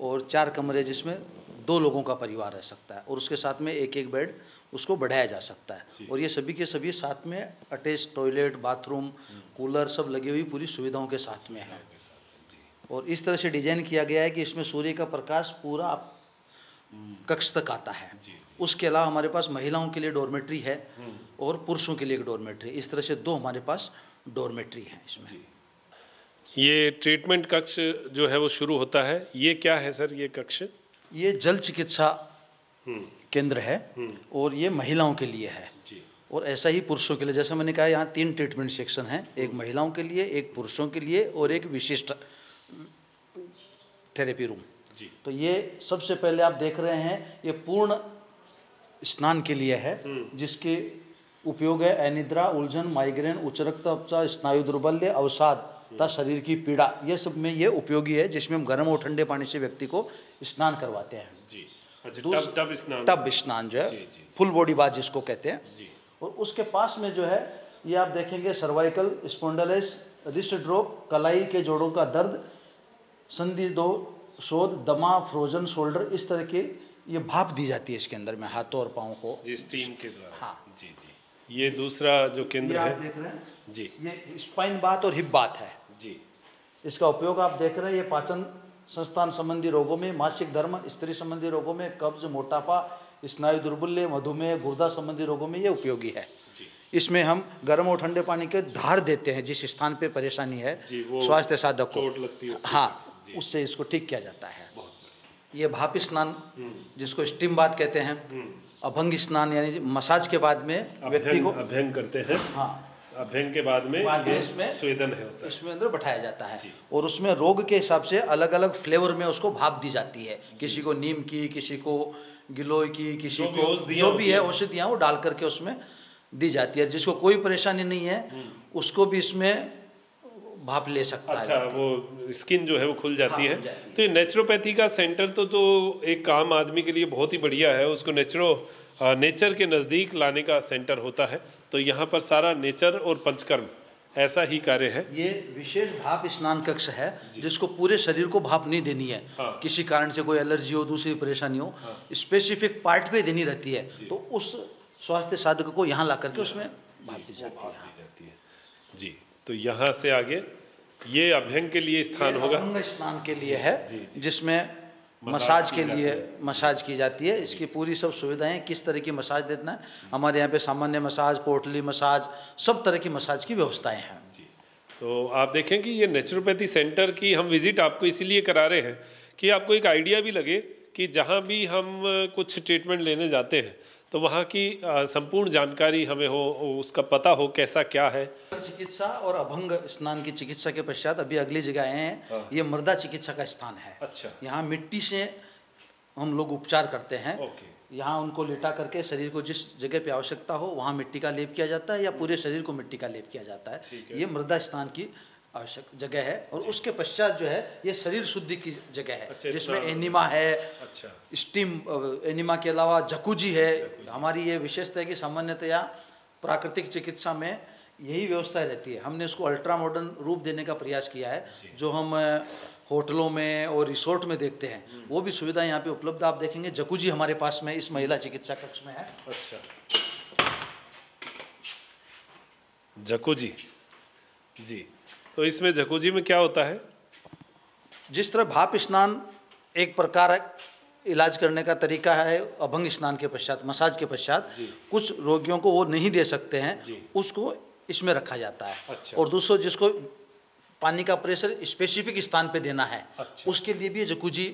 और चार कमरे जिसमें दो लोगों का परिवार रह सकता है और उसके साथ में एक एक बेड उसको बढ़ाया जा सकता है। और ये सभी के सभी साथ में अटैच टॉयलेट बाथरूम कूलर सब लगी हुई पूरी सुविधाओं के साथ में है। और इस तरह से डिज़ाइन किया गया है कि इसमें सूर्य का प्रकाश पूरा कक्ष तक आता है। उसके अलावा हमारे पास महिलाओं के लिए डोरमेट्री है और पुरुषों के लिए एक डोरमेट्री इस तरह से दो हमारे पास डोरमेट्री है इसमें। ये ट्रीटमेंट कक्ष जो है वो शुरू होता है। ये क्या है सर ये कक्ष? ये जल चिकित्सा केंद्र है और ये महिलाओं के लिए है। और ऐसा ही पुरुषों के लिए जैसा मैंने कहा यहाँ तीन ट्रीटमेंट सेक्शन हैं। एक महिलाओं के लिए एक पुरुषों के लिए और एक विशिष्ट थेरेपी रूम। तो ये सबसे पहले आप देख रहे हैं ये पूर्ण स्नान के लिए है जिसके उपयोग है अनिद्रा उलझन माइग्रेन उच्च रक्तचाप स्नायु दुर्बल्य अवसाद तथा शरीर की पीड़ा ये सब में ये उपयोगी है जिसमें हम गर्म और ठंडे पानी से व्यक्ति को स्नान करवाते हैं। जी। अच्छा टब टब स्नान। टब स्नान जो है फुल बॉडी बाथ जिसको कहते हैं। और उसके पास में जो है ये आप देखेंगे सर्वाइकल स्पॉन्डलाइस रिस्ट ड्रॉप कलाई के जोड़ों का दर्द संधि दो शोध दमा फ्रोजन शोल्डर इस तरह के ये भाप दी जाती है इसके अंदर में हाथों और पाँव को। जी स्टीम के द्वारा। हाँ। जी जी। ये दूसरा जो केंद्र आप है। देख रहे हैं? जी। ये स्पाइन बात और हिप बात है। जी। इसका उपयोग आप देख रहे हैं ये पाचन संस्थान संबंधी रोगों में मासिक धर्म स्त्री संबंधी रोगों में कब्ज मोटापा स्नायु दुर्बल्य मधुमेह गुर्दा संबंधी रोगों में ये उपयोगी है। इसमें हम गर्म और ठंडे पानी के धार देते हैं जिस स्थान पे परेशानी है स्वास्थ्य साधक को। है। उससे। इसको ठीक किया जाता है। ये भाप स्नान जिसको स्टीम बात कहते हैं अभंग स्नान यानी मसाज के बाद में व्यक्ति को अभ्यंग करते हैं। हाँ। अभ्यंग के बाद में बाद ये इसमें- स्वेदन है होता है। इसमें अंदर बैठाया जाता है। और उसमें रोग के हिसाब से अलग अलग फ्लेवर में उसको भाप दी जाती है। किसी को नीम की किसी को गिलोय की किसी जो को जो भी है हैं। औषधियाँ वो डाल करके उसमें दी जाती है। जिसको कोई परेशानी नहीं है उसको भी इसमें भाप ले सकता अच्छा है अच्छा वो स्किन जो है वो खुल जाती हाँ, है। जाती है। तो ये नेचुरोपैथी का सेंटर तो जो एक आम आदमी के लिए बहुत ही बढ़िया है उसको नेचुरो नेचर के नज़दीक लाने का सेंटर होता है। तो यहाँ पर सारा नेचर और पंचकर्म ऐसा ही कार्य है। ये विशेष भाप स्नान कक्ष है जिसको पूरे शरीर को भाप नहीं देनी है। हाँ। किसी कारण से कोई एलर्जी हो दूसरी परेशानी हो हाँ। स्पेसिफिक पार्ट पे देनी रहती है। तो उस स्वास्थ्य साधक को यहाँ ला करके उसमें भाप दी जाती है। जी। तो यहाँ से आगे ये अभ्यंग के लिए स्थान होगा। अभंग स्नान के लिए है जिसमें मसाज के लिए मसाज की जाती है। इसकी पूरी सब सुविधाएँ किस तरह की मसाज देना है? हमारे यहाँ पे सामान्य मसाज पोटली मसाज सब तरह की मसाज की व्यवस्थाएँ हैं। तो आप देखें कि ये नेचुरोपैथी सेंटर की हम विज़िट आपको इसीलिए करा रहे हैं कि आपको एक आइडिया भी लगे कि जहाँ भी हम कुछ ट्रीटमेंट लेने जाते हैं तो वहाँ की संपूर्ण जानकारी हमें हो उसका पता हो कैसा क्या है। चिकित्सा और अभंग स्नान की चिकित्सा के पश्चात अभी अगली जगह आए हैं। ये मृदा चिकित्सा का स्थान है। अच्छा। यहाँ मिट्टी से हम लोग उपचार करते हैं। ओके। यहाँ उनको लेटा करके शरीर को जिस जगह पे आवश्यकता हो वहाँ मिट्टी का लेप किया जाता है या पूरे शरीर को मिट्टी का लेप किया जाता है। ये मृदा स्नान की आवश्यक जगह है और उसके पश्चात जो है ये शरीर शुद्धि की जगह है। अच्छा, जिसमें एनिमा है अच्छा। स्टीम एनिमा के अलावा जकूजी है। जकुजी। हमारी ये विशेषता है कि सामान्यतया प्राकृतिक चिकित्सा में यही व्यवस्था रहती है। हमने उसको अल्ट्रा मॉडर्न रूप देने का प्रयास किया है। जो। हम होटलों में और रिसोर्ट में देखते हैं वो भी सुविधा यहाँ पे उपलब्ध आप देखेंगे। जकूजी हमारे पास में इस महिला चिकित्सा कक्ष में है। अच्छा। जकूजी। जी। तो इसमें जकूजी में क्या होता है जिस तरह भाप स्नान एक प्रकार इलाज करने का तरीका है अभंग स्नान के पश्चात मसाज के पश्चात कुछ रोगियों को वो नहीं दे सकते हैं उसको इसमें रखा जाता है अच्छा। और दूसरों जिसको पानी का प्रेशर स्पेसिफिक स्थान पे देना है अच्छा। उसके लिए भी जकूजी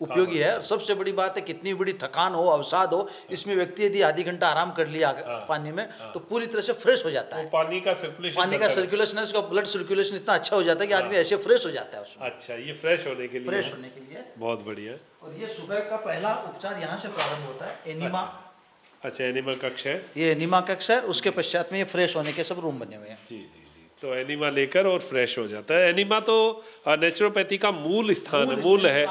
उपयोगी है। और सबसे बड़ी बात है कितनी बड़ी थकान हो अवसाद हो इसमें व्यक्ति यदि आधी घंटा आराम कर लिया पानी में तो पूरी तरह से फ्रेश हो जाता है। पानी का सर्कुलेशन पानी का सर्कुलेशन है। उसका ब्लड सर्कुलेशन इतना अच्छा हो जाता है कि आदमी ऐसे फ्रेश हो जाता है उसमें। अच्छा ये फ्रेश होने के लिए फ्रेश होने के लिए। बहुत बढ़िया। और ये सुबह का पहला उपचार यहाँ से प्रारंभ होता है एनिमा। अच्छा। एनिमा कक्ष है। ये एनिमा कक्ष है उसके पश्चात में ये फ्रेश होने के सब रूम बने हुए हैं। जी जी। तो एनिमा लेकर और फ्रेश हो जाता है। एनिमा तो नेचुरोपैथी का मूल स्थान मूल है। मूल है।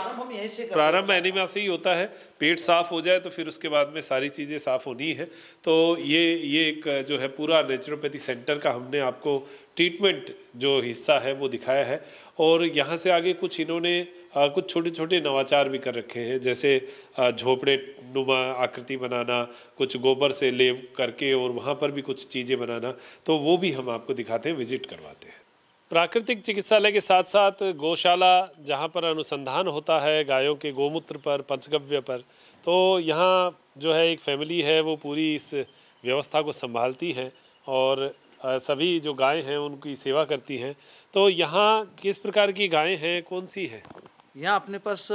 प्रारंभ एनिमा से ही होता है। पेट साफ़ हो जाए तो फिर उसके बाद में सारी चीज़ें साफ़ होनी है। तो ये ये एक जो है पूरा नेचुरोपैथी सेंटर का हमने आपको ट्रीटमेंट जो हिस्सा है वो दिखाया है। और यहाँ से आगे कुछ इन्होंने कुछ छोटे छोटे नवाचार भी कर रखे हैं, जैसे झोपड़े नुमा आकृति बनाना, कुछ गोबर से लेव करके और वहाँ पर भी कुछ चीज़ें बनाना तो वो भी हम आपको दिखाते हैं, विज़िट करवाते हैं। प्राकृतिक चिकित्सालय के साथ साथ गौशाला, जहाँ पर अनुसंधान होता है, गायों के गोमूत्र पर, पंचगव्य पर तो यहाँ जो है एक फैमिली है, वो पूरी इस व्यवस्था को संभालती है और सभी जो गायें हैं, उनकी सेवा करती हैं तो यहाँ किस प्रकार की गायें हैं, कौन सी है? यहाँ अपने पास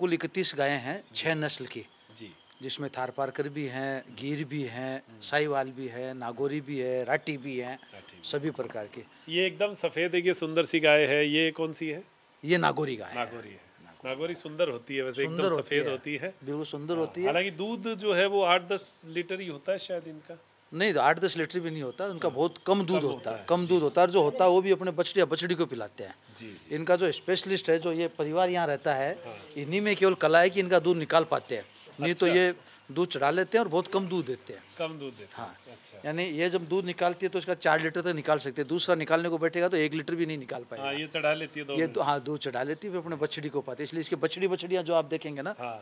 कुल इकतीस गायें हैं छः नस्ल की। जी। जिसमें थार पारकर भी हैं गिर भी हैं साईवाल भी है नागौरी भी है राठी भी है सभी प्रकार के। ये एकदम सफ़ेद है ये सुंदर सी गाय है ये कौन सी है? ये नागौरी गाय है। नागौरी है। नागौरी सुंदर होती है वैसे एकदम सफ़ेद होती है। बिल्कुल सुंदर होती है। हालाँकि दूध जो है वो आठ दस लीटर ही होता है शायद इनका। नहीं आठ दस लीटर भी नहीं होता उनका बहुत कम दूध होता है। कम दूध होता है जो होता है वो भी अपने बछड़ी या बछड़ी को पिलाते हैं। जी इनका जो स्पेशलिस्ट है जो ये परिवार यहाँ रहता है इन्हीं में केवल कला है कि इनका दूध निकाल पाते हैं। नहीं तो ये दूध चढ़ा लेते हैं और बहुत कम दूध देते हैं। कम दूध देते हाँ। हैं। अच्छा। यानी ये जब दूध निकालती है तो इसका चार लीटर तक निकाल सकते हैं। दूसरा निकालने को बैठेगा तो एक लीटर भी नहीं निकाल हाँ पाएगा ये चढ़ा लेती है ये तो हाँ दूध चढ़ा लेती है फिर अपने बछड़ी को पाते हैं। इसलिए इसकी बछड़ी बछड़ियाँ जो आप देखेंगे ना हाँ।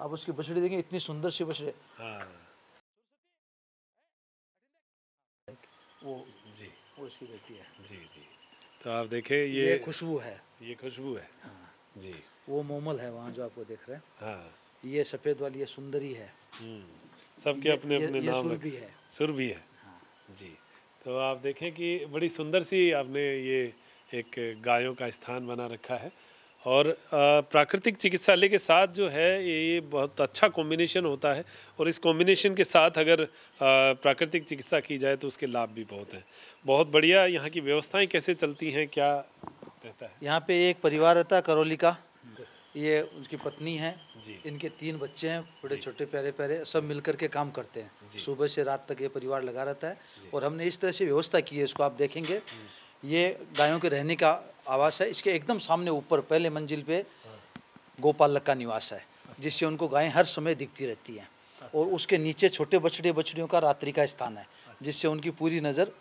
आप उसकी बछड़ी देखेंगे इतनी सुंदर सी बछड़ी। वो जी। वो इसकी बेटी है। जी जी। तो आप देखें ये ये खुशबू है। ये खुशबू है। हाँ। जी। वो मोमल है वहाँ जो आपको देख रहे हैं। हाँ। ये सफ़ेद वाली ये सुंदरी है। हम्म, सबके अपने अपने ये नाम सुरभि रखे- है। सुर भी है। जी। तो आप देखें कि बड़ी सुंदर सी आपने ये एक गायों का स्थान बना रखा है। और प्राकृतिक चिकित्सालय के साथ जो है ये बहुत अच्छा कॉम्बिनेशन होता है और इस कॉम्बिनेशन के साथ अगर प्राकृतिक चिकित्सा की जाए तो उसके लाभ भी बहुत हैं। बहुत बढ़िया यहाँ की व्यवस्थाएँ कैसे चलती हैं क्या रहता है? यहाँ पे एक परिवार रहता है करौली का। ये उनकी पत्नी है। जी। इनके तीन बच्चे हैं बड़े छोटे प्यारे प्यारे सब मिलकर के काम करते हैं। सुबह से रात तक ये परिवार लगा रहता है और हमने इस तरह से व्यवस्था की है इसको आप देखेंगे। ये गायों के रहने का आवास है। इसके एकदम सामने ऊपर पहले मंजिल पे गोपालक का निवास है जिससे उनको गायें हर समय दिखती रहती हैं। और उसके नीचे छोटे बछड़े बछड़ियों का रात्रि का स्थान है जिससे उनकी पूरी नज़र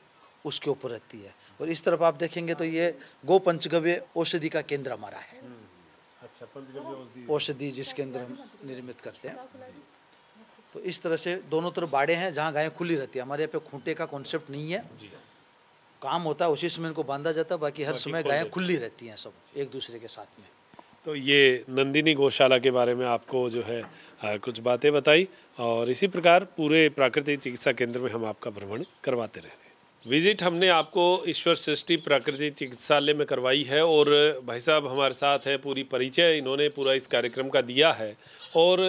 उसके ऊपर रहती है। और इस तरफ़ आप देखेंगे तो ये गो पंचगव्य औषधि का केंद्र हमारा है। अच्छा पंचगव्य औषधि। जिसके अंदर हम निर्मित करते हैं। तो इस तरह से दोनों तरफ़ बाड़े हैं जहाँ गायें खुली रहती है। हमारे यहाँ पे खूंटे का कॉन्सेप्ट नहीं है। काम होता है उसी समय इनको बांधा जाता है बाकी हर समय गायें खुली रहती हैं सब एक दूसरे के साथ में। तो ये नंदिनी गौशाला के बारे में आपको जो है आ, कुछ बातें बताई और इसी प्रकार पूरे प्राकृतिक चिकित्सा केंद्र में हम आपका भ्रमण करवाते रहे विज़िट हमने आपको ईश्वर सृष्टि प्राकृतिक चिकित्सालय में करवाई है और भाई साहब हमारे साथ हैं पूरी परिचय इन्होंने पूरा इस कार्यक्रम का दिया है और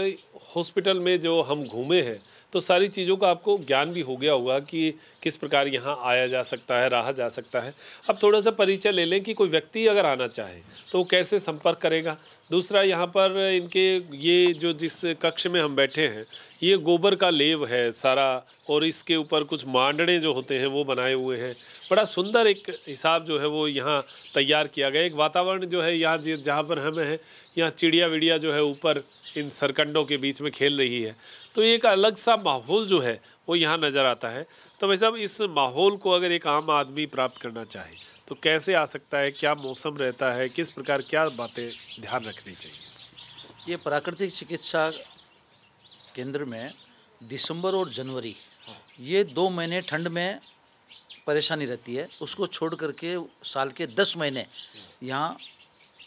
हॉस्पिटल में जो हम घूमे हैं तो सारी चीज़ों का आपको ज्ञान भी हो गया होगा कि किस प्रकार यहाँ आया जा सकता है, रहा जा सकता है। अब थोड़ा सा परिचय ले लें कि कोई व्यक्ति अगर आना चाहे तो वो कैसे संपर्क करेगा? दूसरा, यहाँ पर इनके ये जो जिस कक्ष में हम बैठे हैं, ये गोबर का लेव है सारा और इसके ऊपर कुछ मांडने जो होते हैं, वो बनाए हुए हैं। बड़ा सुंदर एक हिसाब जो है, वो यहाँ तैयार किया गया। एक वातावरण जो है, यहाँ जहाँ पर हमें है, यहाँ चिड़िया विड़िया जो है, ऊपर इन सरकंडों के बीच में खेल रही है। तो एक अलग सा माहौल जो है, वो यहाँ नज़र आता है। तो भाई साहब, इस माहौल को अगर एक आम आदमी प्राप्त करना चाहे तो कैसे आ सकता है? क्या मौसम रहता है? किस प्रकार क्या बातें ध्यान रखनी चाहिए? ये प्राकृतिक चिकित्सा केंद्र में दिसंबर और जनवरी ये दो महीने ठंड में परेशानी रहती है। उसको छोड़ करके साल के दस महीने यहाँ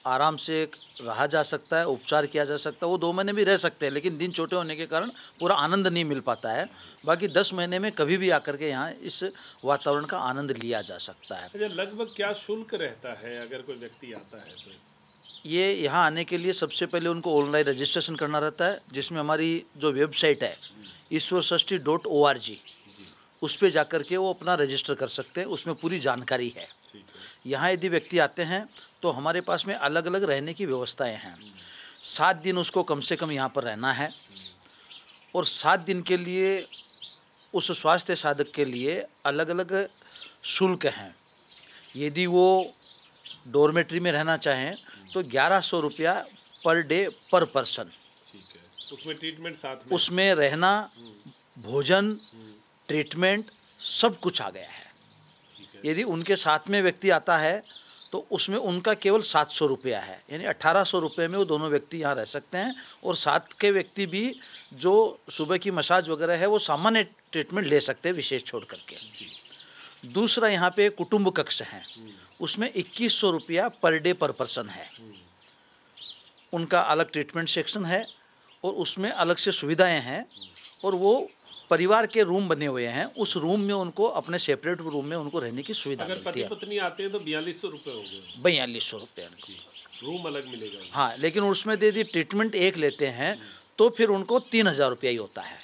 आराम से रहा जा सकता है उपचार किया जा सकता है। वो दो महीने भी रह सकते हैं लेकिन दिन छोटे होने के कारण पूरा आनंद नहीं मिल पाता है। बाकी दस महीने में कभी भी आकर के यहाँ इस वातावरण का आनंद लिया जा सकता है। अच्छा लगभग क्या शुल्क रहता है अगर कोई व्यक्ति आता है तो? ये यहाँ आने के लिए सबसे पहले उनको ऑनलाइन रजिस्ट्रेशन करना रहता है जिसमें हमारी जो वेबसाइट है ईश्वर षष्ठी डॉट ओ आर जी। उस पर जा कर के वो अपना रजिस्टर कर सकते हैं उसमें पूरी जानकारी है। यहाँ यदि व्यक्ति आते हैं तो हमारे पास में अलग अलग रहने की व्यवस्थाएँ हैं। सात दिन उसको कम से कम यहाँ पर रहना है और सात दिन के लिए उस स्वास्थ्य साधक के लिए अलग अलग शुल्क हैं। यदि वो डोरमेट्री में रहना चाहें तो ग्यारह सौ रुपया पर डे पर पर्सन ठीक है। उसमें ट्रीटमेंट साथ में? उसमें रहना भोजन ट्रीटमेंट सब कुछ आ गया है। यदि उनके साथ में व्यक्ति आता है तो उसमें उनका केवल सात सौ रुपया है यानी अट्ठारह सौ रुपये में वो दोनों व्यक्ति यहाँ रह सकते हैं और साथ के व्यक्ति भी जो सुबह की मसाज वगैरह है वो सामान्य ट्रीटमेंट ले सकते हैं विशेष छोड़ करके। दूसरा यहाँ पे कुटुंब कक्ष है उसमें इक्कीस सौ रुपया पर डे पर पर्सन है। उनका अलग ट्रीटमेंट सेक्शन है और उसमें अलग से सुविधाएँ हैं और वो परिवार के रूम बने हुए हैं उस रूम में उनको अपने सेपरेट रूम में उनको रहने की सुविधा अगर पति पत्नी आते हैं तो बयालीस सौ रुपये हो गए। बयालीस सौ रुपये रूम अलग मिलेगा। हाँ लेकिन उसमें यदि ट्रीटमेंट एक लेते हैं तो फिर उनको तीन हज़ार रुपया ही होता है।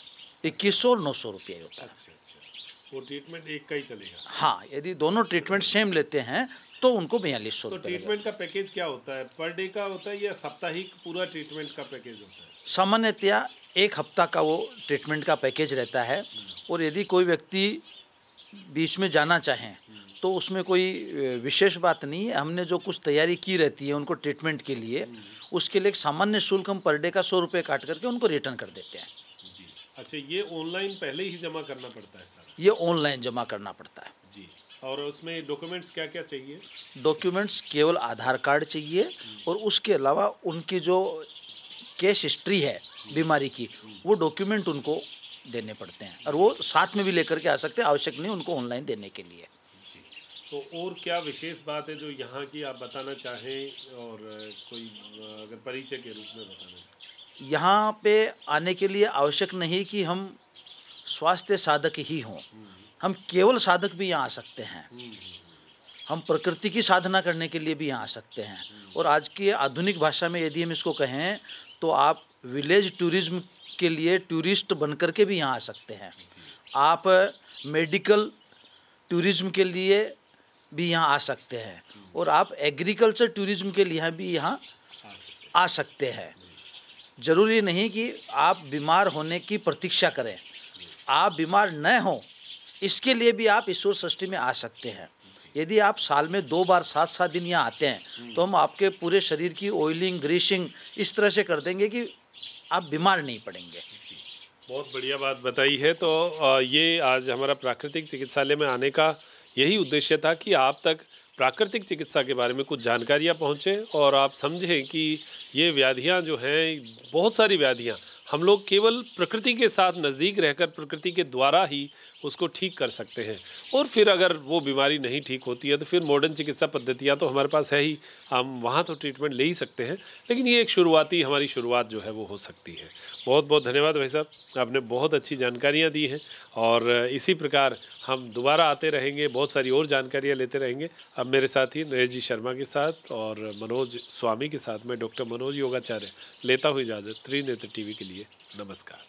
इक्कीस सौ और नौ सौ रुपया ही होता है। अच्छा अच्छा। वो ट्रीटमेंट एक का ही चलेगा। हाँ यदि दोनों ट्रीटमेंट सेम लेते हैं तो उनको बयालीस सौ तो ट्रीटमेंट का पैकेज क्या होता है? पर डे का होता है या साप्ताहिक पूरा ट्रीटमेंट का पैकेज होता है? सामान्यतया एक हफ़्ता का वो ट्रीटमेंट का पैकेज रहता है और यदि कोई व्यक्ति बीच में जाना चाहें तो उसमें कोई विशेष बात नहीं है। हमने जो कुछ तैयारी की रहती है उनको ट्रीटमेंट के लिए उसके लिए एक सामान्य शुल्क हम पर डे का सौ रुपये काट करके उनको रिटर्न कर देते हैं। जी। अच्छा ये ऑनलाइन पहले ही जमा करना पड़ता है सर? ये ऑनलाइन जमा करना पड़ता है। जी। और उसमें डॉक्यूमेंट्स क्या क्या चाहिए? डॉक्यूमेंट्स केवल आधार कार्ड चाहिए और उसके अलावा उनकी जो केस हिस्ट्री है बीमारी की वो डॉक्यूमेंट उनको देने पड़ते हैं। और वो साथ में भी लेकर के आ सकते हैं आवश्यक नहीं उनको ऑनलाइन देने के लिए। तो और क्या विशेष बात है जो यहाँ की आप बताना चाहें और कोई अगर परिचय के रूप में बताना यहाँ पे आने के लिए आवश्यक नहीं कि हम स्वास्थ्य साधक ही हों। हम केवल साधक भी यहाँ आ सकते हैं। हम प्रकृति की साधना करने के लिए भी यहाँ आ सकते हैं। और आज की आधुनिक भाषा में यदि हम इसको कहें तो आप विलेज टूरिज़्म के लिए टूरिस्ट बनकर के भी यहाँ आ सकते हैं। आप मेडिकल टूरिज़्म के लिए भी यहाँ आ सकते हैं और आप एग्रीकल्चर टूरिज़्म के लिए भी यहाँ आ सकते हैं। ज़रूरी नहीं कि आप बीमार होने की प्रतीक्षा करें। आप बीमार न हो, इसके लिए भी आप ईश्वर सृष्टि में आ सकते हैं। यदि आप साल में दो बार सात सात दिन यहाँ आते हैं तो हम आपके पूरे शरीर की ऑयलिंग ग्रीसिंग इस तरह से कर देंगे कि आप बीमार नहीं पड़ेंगे। बहुत बढ़िया बात बताई है। तो ये आज हमारा प्राकृतिक चिकित्सालय में आने का यही उद्देश्य था कि आप तक प्राकृतिक चिकित्सा के बारे में कुछ जानकारियाँ पहुँचें और आप समझें कि ये व्याधियाँ जो हैं, बहुत सारी व्याधियाँ, हम लोग केवल प्रकृति के साथ नज़दीक रहकर प्रकृति के द्वारा ही उसको ठीक कर सकते हैं। और फिर अगर वो बीमारी नहीं ठीक होती है तो फिर मॉडर्न चिकित्सा पद्धतियाँ तो हमारे पास है ही। हम वहाँ तो ट्रीटमेंट ले ही सकते हैं, लेकिन ये एक शुरुआती, हमारी शुरुआत जो है वो हो सकती है। बहुत बहुत धन्यवाद भाई साहब। आपने बहुत अच्छी जानकारियाँ दी हैं, और इसी प्रकार हम दोबारा आते रहेंगे, बहुत सारी और जानकारियाँ लेते रहेंगे। अब मेरे साथ ही नरेश जी शर्मा के साथ और मनोज स्वामी के साथ मैं डॉक्टर मनोज योगाचार्य लेता हूँ इजाज़त, त्रिनेत्र टीवी के लिए। नमस्कार।